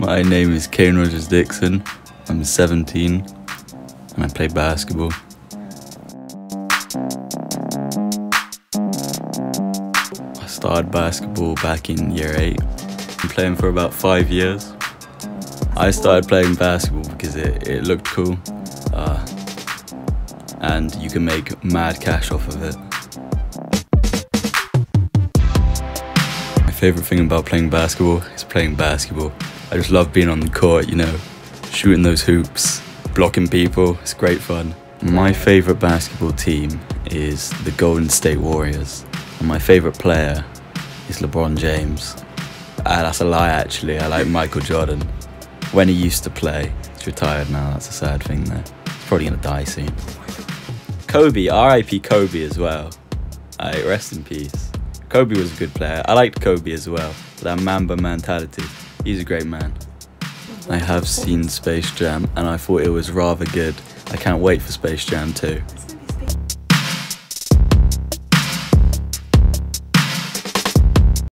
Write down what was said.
My name is Kane Rogers Dixon. I'm 17 and I play basketball. I started basketball back in year 8. I'm playing for about 5 years. I started playing basketball because it, it looked cool uh, and you can make mad cash off of it. My favourite thing about playing basketball is playing basketball. I just love being on the court, you know, shooting those hoops, blocking people. It's great fun. My favorite basketball team is the Golden State Warriors, and my favorite player is LeBron James. Ah, that's a lie, actually. I like Michael Jordan. When he used to play, he's retired now. That's a sad thing, there. He's probably gonna die soon. Kobe, R.I.P. Kobe as well. Alright, rest in peace. Kobe was a good player. I liked Kobe as well. That Mamba mentality. He's a great man. I have seen Space Jam and I thought it was rather good. I can't wait for Space Jam 2.